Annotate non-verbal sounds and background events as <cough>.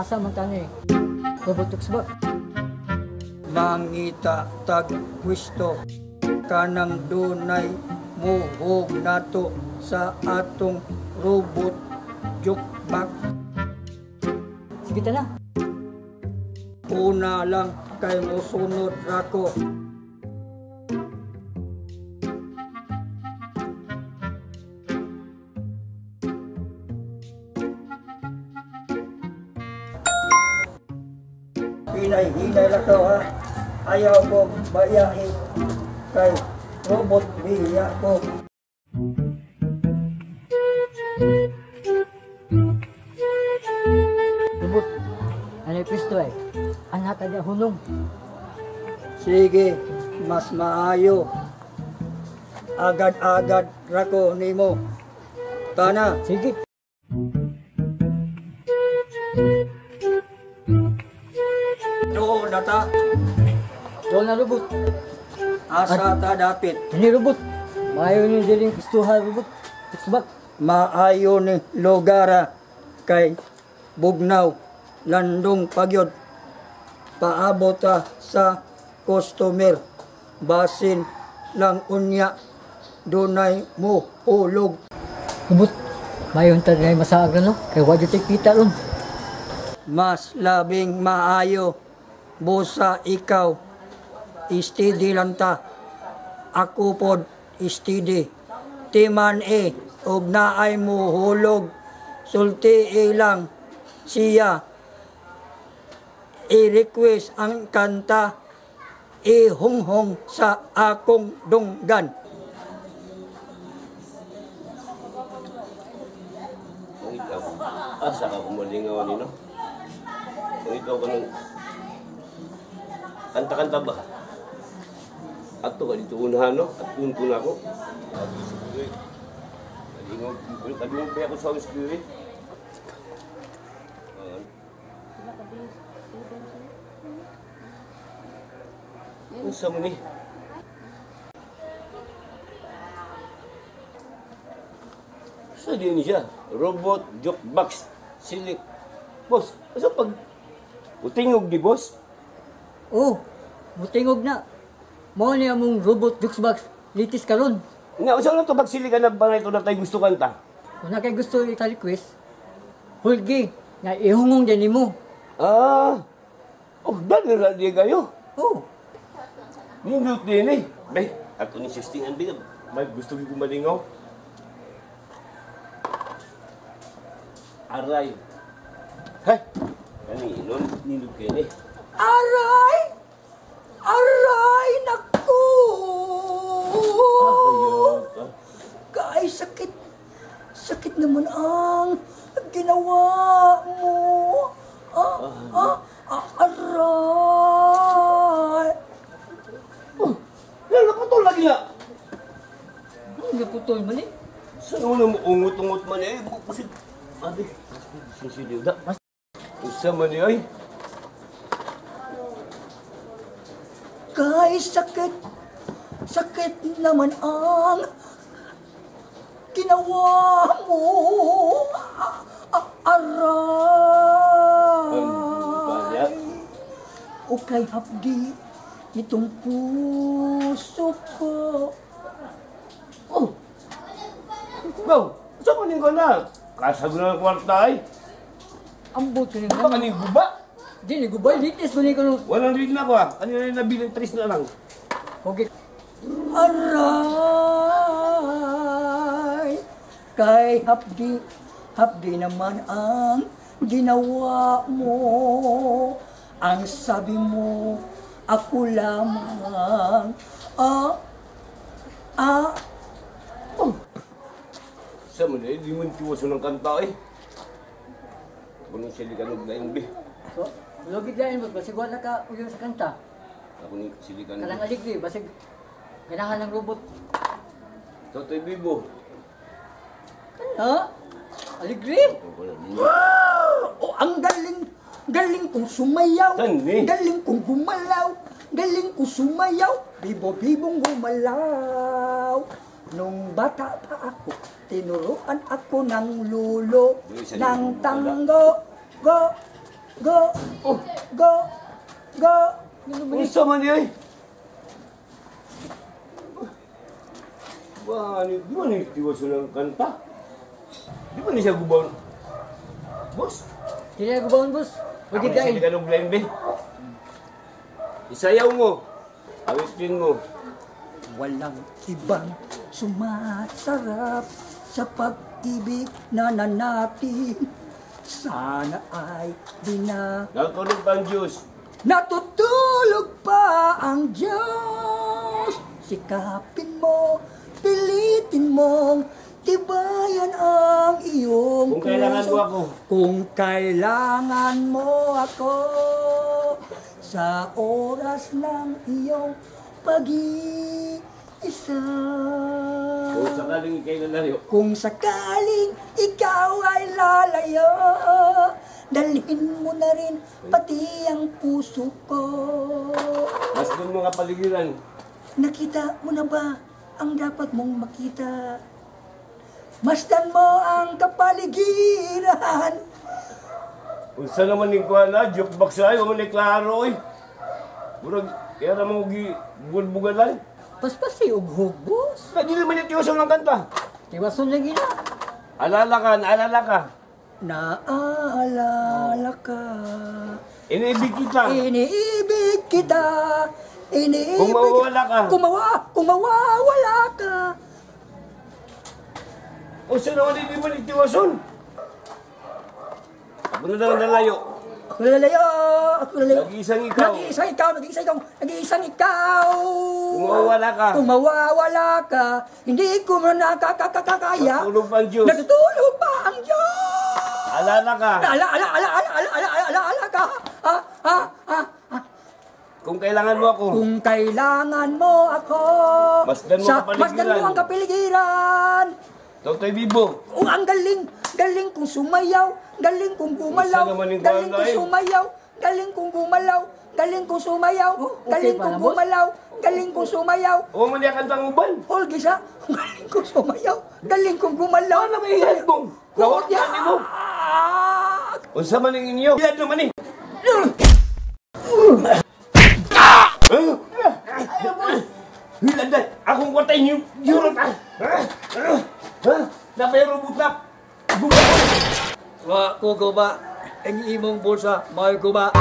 Asa man tani? Robotox ba? Nangita tag pwisto kanang dunay muhog nato sa atong robot jukebox. Sige ta na. Una lang kay mosunod rako. Hinay-hinay lang to ha. Ayaw ko bayahin kay robot biya ko. Robot. Ano pisto eh? Ang hata niya hunong. Sige, mas maayo. Agad-agad rako nimo. Kana, Sige. Doon na ta. Doon na robot. Asa ta dapit. Ini robot. Mayo ni diling pistuhan robot. Xbox. Maayo ni lugara kay bugnaw landong pagyod. Paabot sa customer. Basin lang unya. Dunay mo ulog. Robot. Mayo ta na masaag no. Kay wadyo tay kita ron. Mas labing maayo. Busa ikaw. Steady lang ta. Ako pod steady. Timan e. Og naay mo hulog. Sulti e lang. Siya. I-request ang kanta. I-hunghong sa akong dunggan. Asa ka kumalingaw ni no? Kung ikaw ka nung kanta-kanta ba? Ato ka dito unahan no? At kun ko na ako. Kalingaw pa ako sa Holy Spirit. Ano sa mo ni? Sa din siya? Robot, jukebox, silik. Boss, asa pag utingog di boss? Oh. Butingog na. Mao ni among robot Xbox. Litis karon. Nga, usa lang to pag silikan na bangay ko na tayo gusto kanta. Kung na kay gusto ita-request, hulgi, na ihungong din nimo. Ah, oh, dali ra di kayo. Oh, Nindot din eh. Bay, ato ni 16 ang bigab. May gusto ko malingaw. Aray. Hay, kani nun, nindot kayo eh. Aray! Aray! Naku! Kay sakit. Sakit naman ang ginawa mo. Ah, ah, ah, aray! Oh, yan, naputol lagi na. ang naputol man eh. Sa una mo ungot-ungot man eh. Kasi, adi, sisiliw da. Usa man eh, ay. Kay sakit. Sakit naman ang ginawa mo. Aray! O kay hapdi nitong puso ko. Oh! Baw, sa maning ko na? Kasag na ng kwarta ay. Ambot ka Ano ka nga. ni guba? Di ni gubay litis ko ni karon. Walang rin na ko ah. Ano na nabili? Tris na lang. Okay. Aray! Kay hapdi, hapdi naman ang ginawa mo. Ang sabi mo, ako lamang. Ah, ah, Oh. Sa mo na eh, di mo tiwaso ng kanta eh. Ako nang silikan ng daing bi. Logit lain mo basig wala ka uyo sa kanta. Ako nang silikan Kanang ng aligri basig ganahan ng robot. Totoy Bibo. Ha? Aligri? Wow! <gasps> Oh, ang galing, galing kong sumayaw. Sandi. Galing kong gumalaw. Galing kong sumayaw. Bibo-bibong gumalaw. Nung bata pa ako, tinuruan ako ng lulo, ng tango, go, Go! Oh. Go! Go! Unsa man eh. yoy? Ba, di mana tiwa sulang kanta? Di mana siya gubaon? Bos? Kaya gubaon, bos. Pagkit kain. Ako na blind bin. Isayaw mo. Awitin mo. Walang ibang sumasarap sa pag-ibig na nanati sana ay di na Nagkulog pa ang Diyos. natutulog pa ang Diyos. Sikapin mo, pilitin mong tibayan ang iyong Kung kailangan mo puso. ako. Kung kailangan mo ako sa oras ng iyong pag-iisa. Kung sakaling ikay lalayo. Kung sakaling ikaw ay lalayo, dalhin mo na rin pati ang puso ko. Mas doon mga paligiran. Nakita mo na ba ang dapat mong makita? Masdan mo ang kapaligiran. Unsa naman yung kuha na, jukebox ay, human ni klaro eh. Burag, kaya naman gi bulbugalan. Paspasi og hug, boss. Kaya di naman yung tiwasan ng kanta. Tiwason lagi na. Alala ka, naalala ka. Naaalala ka. Iniibig kita. Iniibig kita. Iniibig Kung mawawala ka. Kung, mawa, kung mawawala ka. Unsa naman hindi mo ni tiwason? Ako na lang nalayo. Ako lalayo, ako lalayo. Nag-iisang ikaw. Nag-iisang ikaw, nag-iisang ikaw, nag-iisang ikaw. Kumawala ka. Kumawawala ka. Hindi ko na nakakakakaya. Natutulog pa ang Diyos. Natutulog pa ang Diyos. Alala ka. Ala, ala, ala, ala, ala, ala, ala, ala ka. Ha, ha, ha. Kung kailangan mo ako. Kung kailangan mo ako. Masdan mo ang kapaligiran. Masdan mo ang kapaligiran. Totoy Bibo. Oh, ang galing. Galing kong sumayaw, galing kong gumalaw, galing kong sumayaw, oh, galing kong gumalaw, <laughs> galing kong sumayaw, galing kong gumalaw, galing kong sumayaw. Oo, mali ang kantang uban. All gisa, galing kong sumayaw, galing kong gumalaw. Ano may hihalit mong? Gawat na ni mo. O sa maning ah! Ah! inyo, hilad naman eh. Hilad na, akong watay niyo. mo guba, ang imong bulsa, maguba.